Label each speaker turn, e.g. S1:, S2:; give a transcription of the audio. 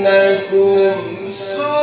S1: يجرمنكم سوء